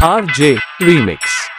RJ Remix.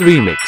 Remix.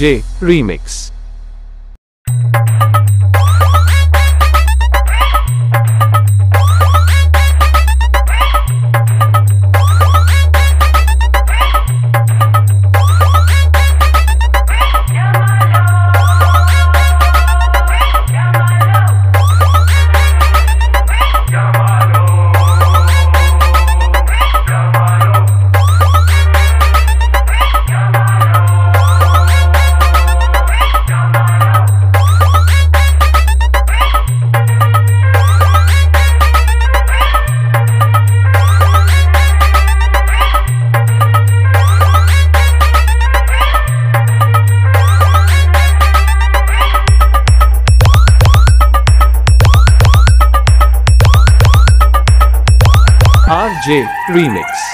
RJ Remix. Remix.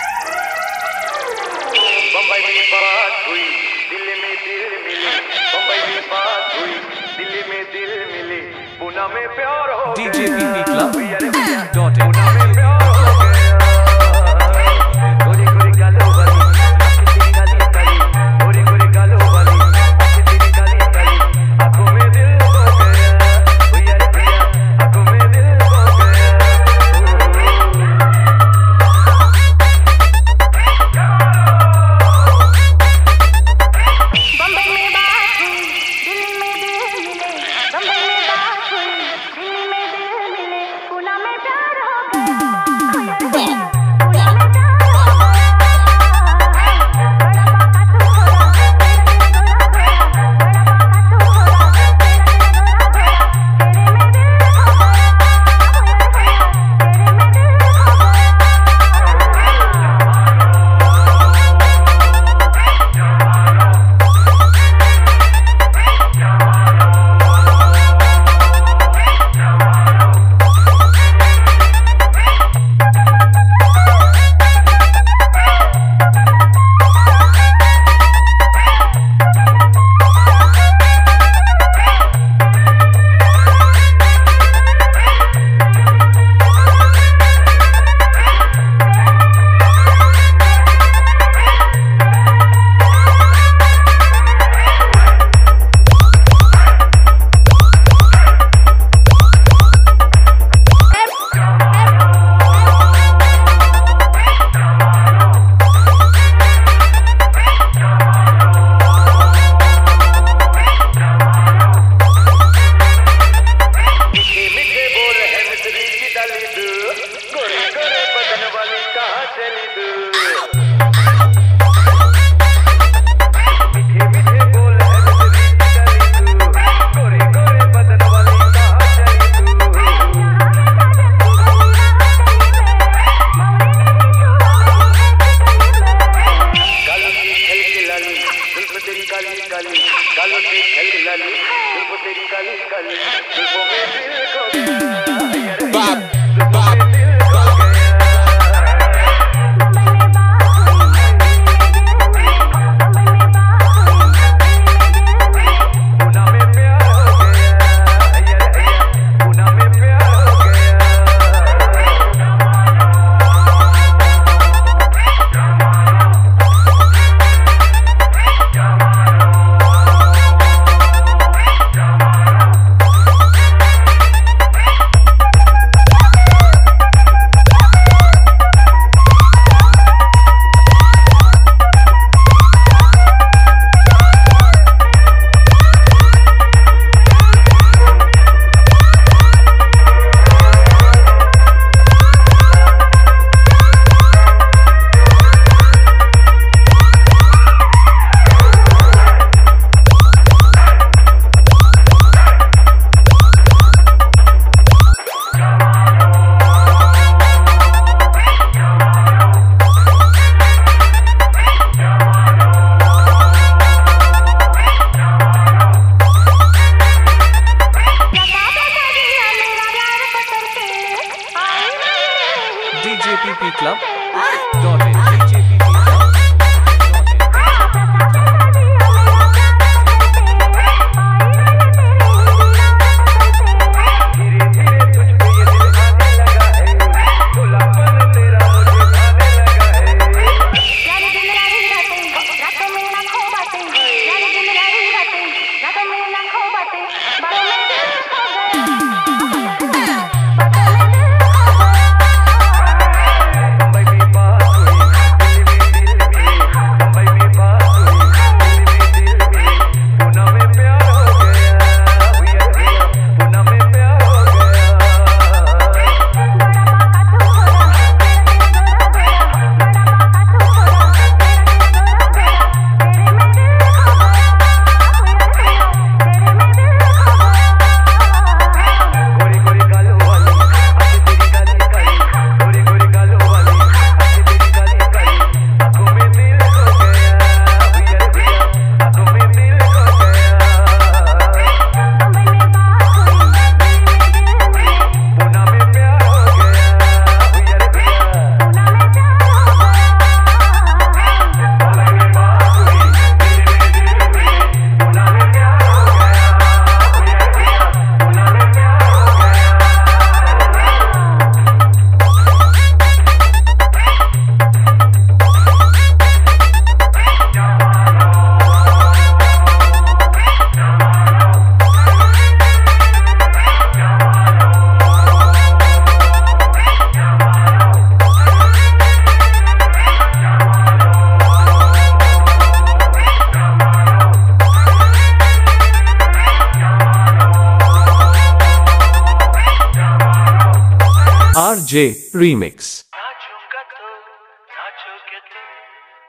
Remix.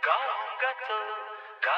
گاؤ گت گا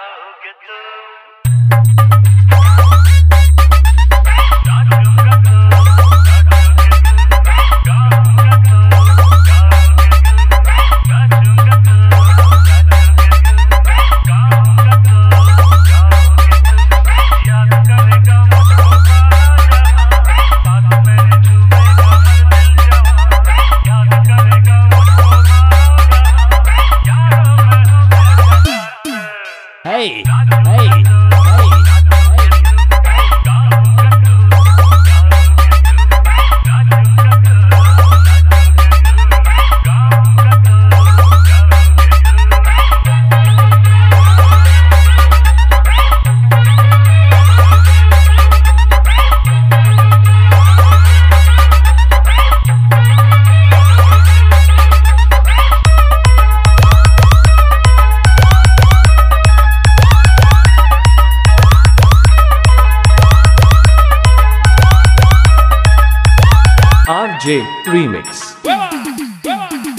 DJ Remix.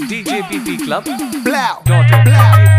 DJ PP Club. Blow. Daughter.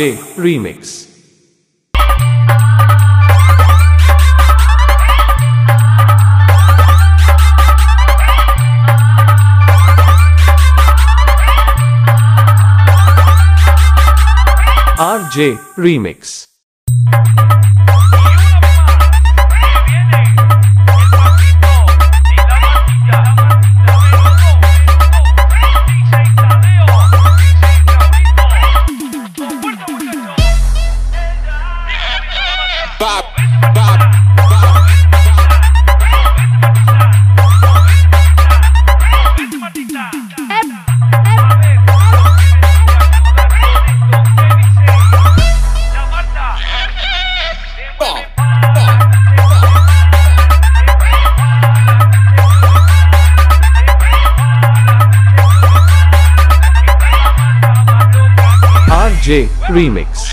Remix. RJ Remix Remix.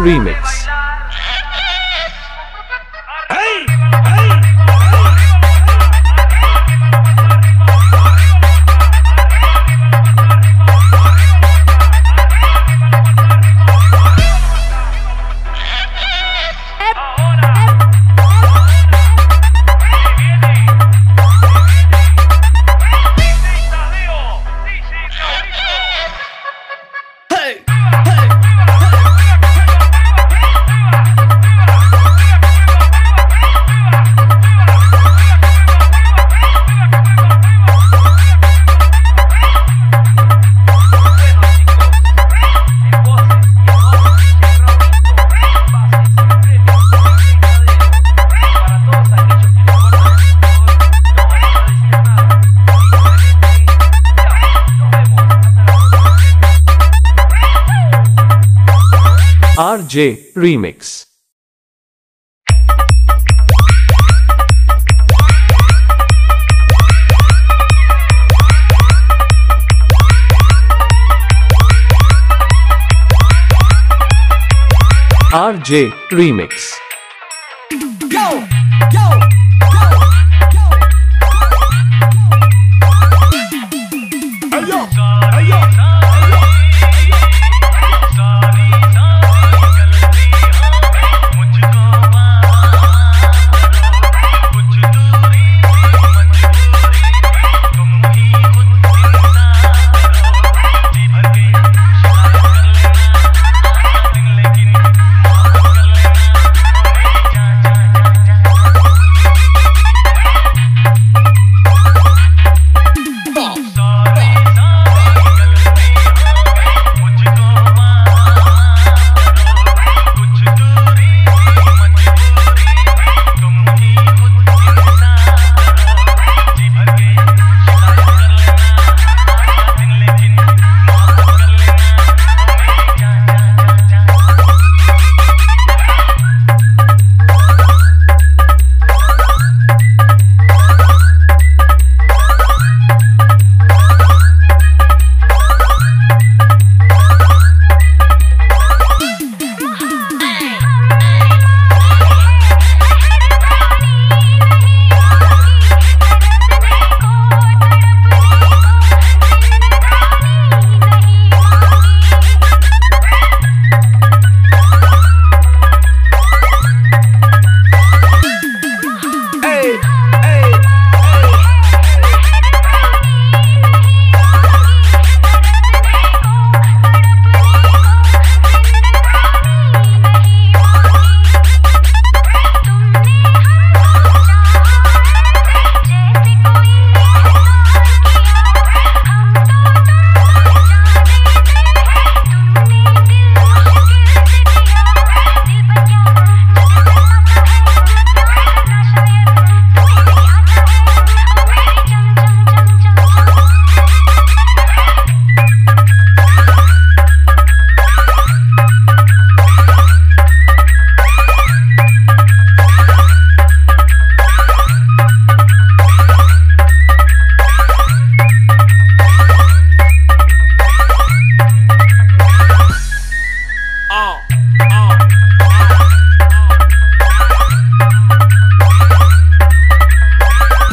Remix. RJ Remix. RJ Remix.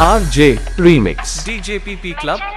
RJ Remix. DJPP Club.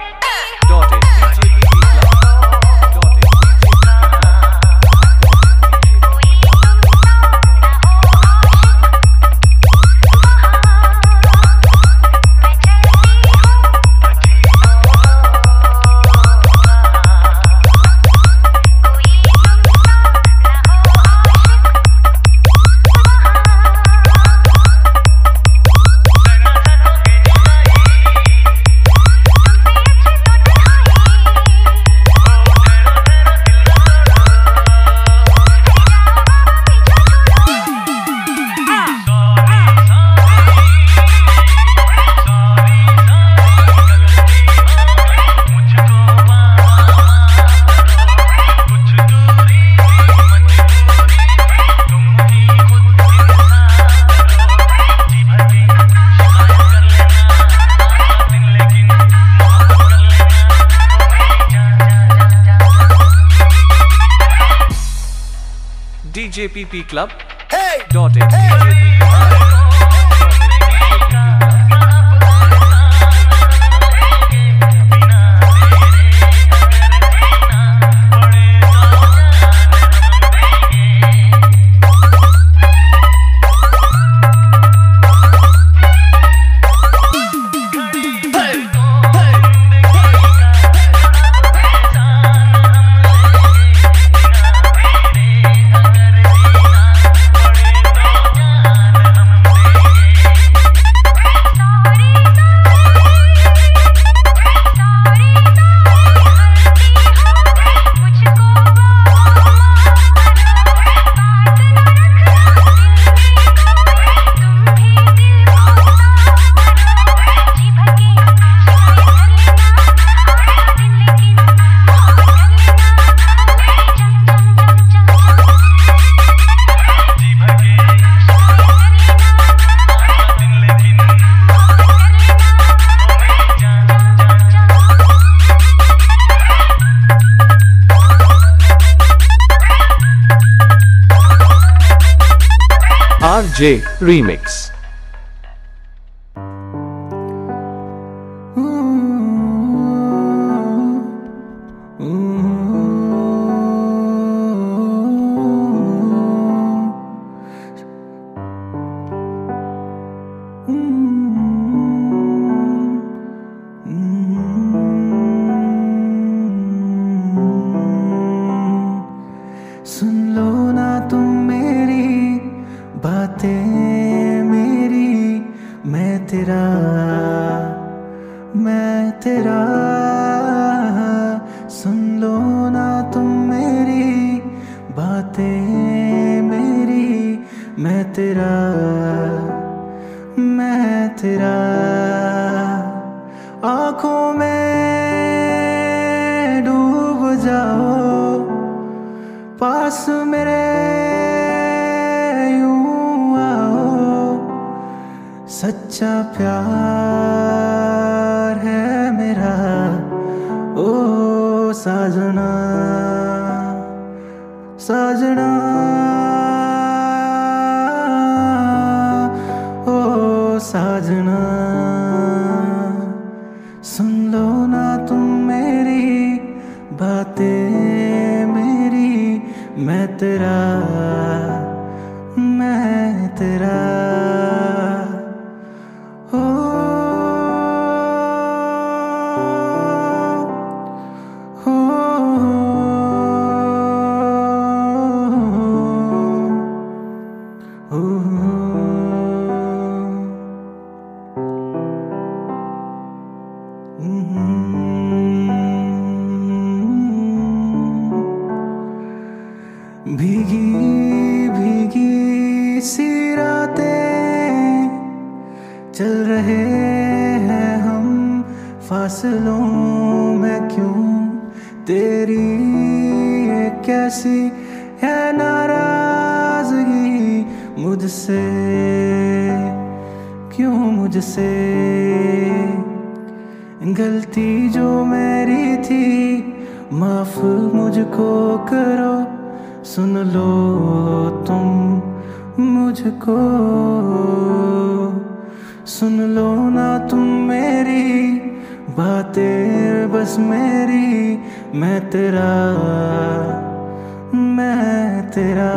DJPP Club. Hey! Dot in. Remix. terá. غلطی جو میری تھی، معاف مجھ کو کرو، سن لو تم مجھ کو سن لو نا تم میری باتیں، بس میری، میں تیرا میں تیرا۔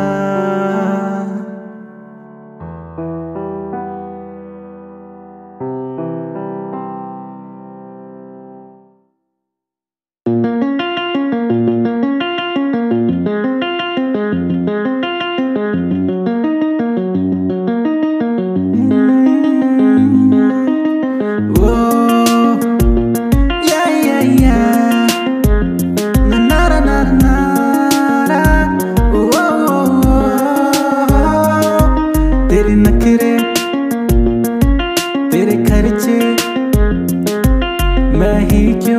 I hate you.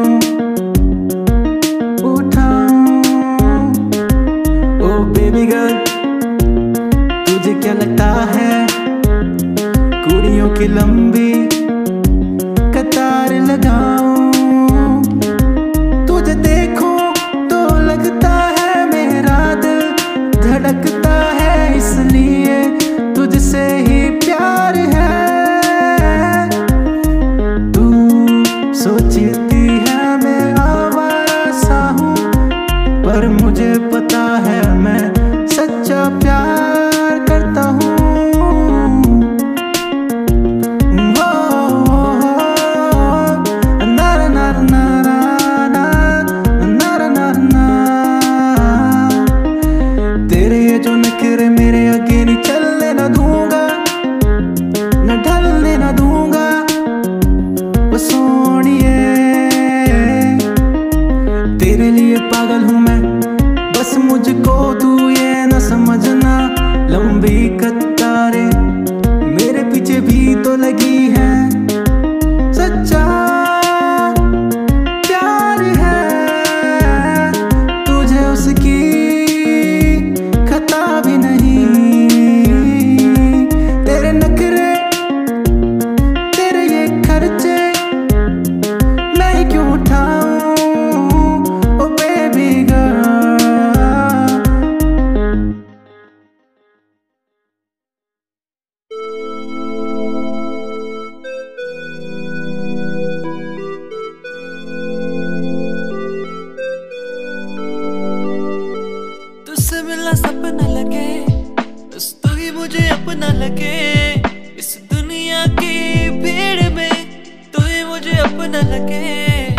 نہ لگے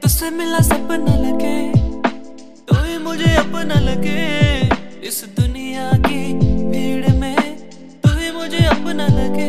تو سے ملا سب نہ لگے تو ہی مجھے اپنا لگے اس دنیا کی بھیڑ میں تو ہی مجھے اپنا لگے